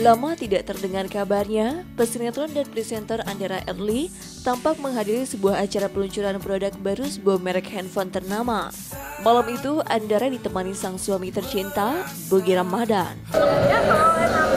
Lama tidak terdengar kabarnya, pesinetron dan presenter Andera Erli tampak menghadiri sebuah acara peluncuran produk baru sebuah merek handphone ternama. Malam itu, Andara ditemani sang suami tercinta, Bogi Ramadan. Ya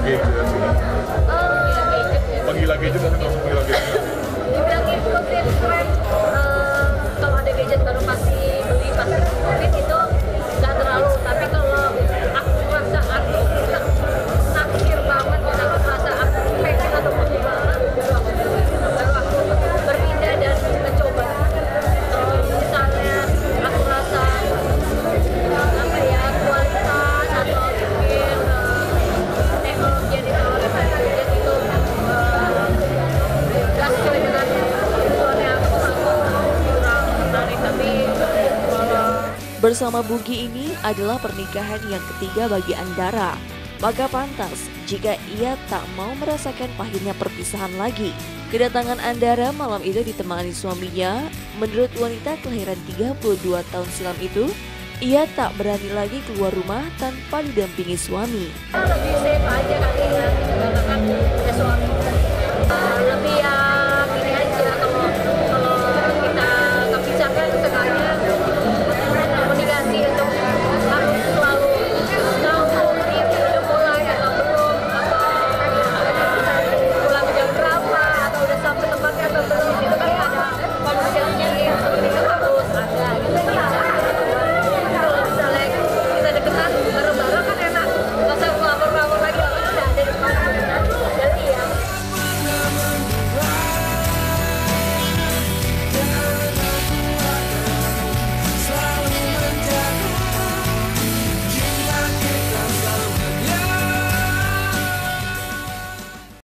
gadget penggila gadget atau termasuk penggila gadget dibilang ngikutin tren Bersama Bugi ini adalah pernikahan yang ketiga bagi Andara. Maka pantas jika ia tak mau merasakan pahitnya perpisahan lagi. Kedatangan Andara malam itu ditemani suaminya, menurut wanita kelahiran 32 tahun silam itu, ia tak berani lagi keluar rumah tanpa didampingi suami. lebih safe aja kali